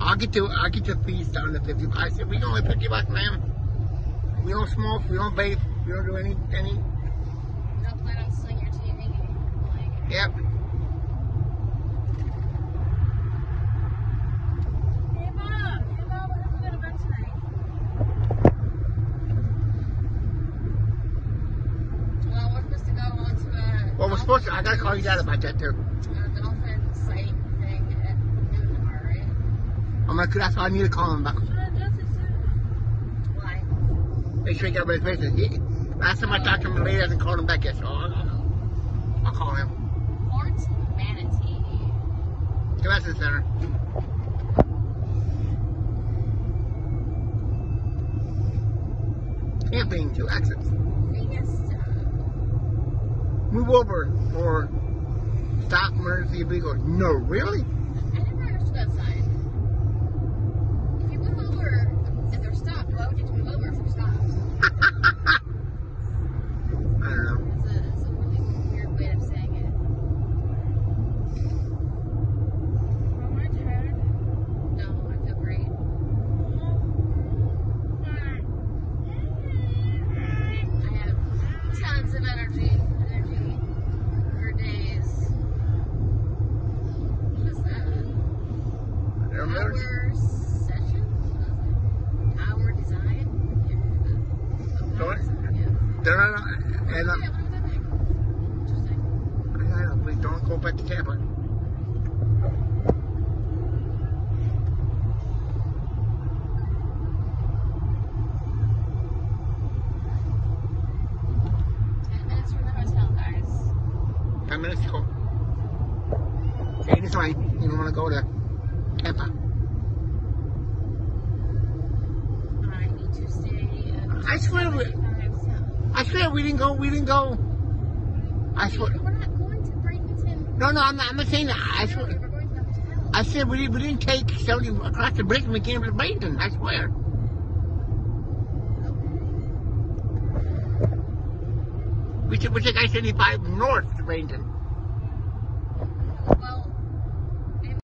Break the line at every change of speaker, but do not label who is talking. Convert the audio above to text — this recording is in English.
I'll get to I'll get your fees down to fifty. I said we only fifty bucks, ma'am. We don't smoke. We don't vape. We don't do any any.
No plan on selling your TV. Like,
Yep.
Hey, Mom. Mom. What are we going to bed tonight?
well, we're supposed to go on to a.
Well, we're supposed to. I gotta call you dad about that too.
Uh,
I'm that's all I need to call him about.
Should I address it soon?
Why?
Make sure he got reservations. He, last time I talked to him, the lady hasn't called him back yet, so I'll, I'll, I'll call him.
Port Manatee.
Convention Center. Camping to exits.
Uh,
Move over or stop emergency vehicle. No, really?
Hour session? Hour design? Yeah.
Sorry?
Yeah.
They're not, and uh,
do they think? Interesting.
I don't know, please don't go back to Tampa.
Ten minutes from the hotel, guys.
Ten minutes to go. Eight is fine. You don't want to go to Tampa.
I need to stay.
I swear we- I swear we didn't go. We didn't go. I swear.
We're not going to Bradenton.
No, no, I'm not, I'm not saying that. I
We're
swear.
going to the hotel.
I said we didn't, we didn't take 70 across the bridge and we came to Bradenton. I swear. We took, we took I-75 north to Bradenton.
Well,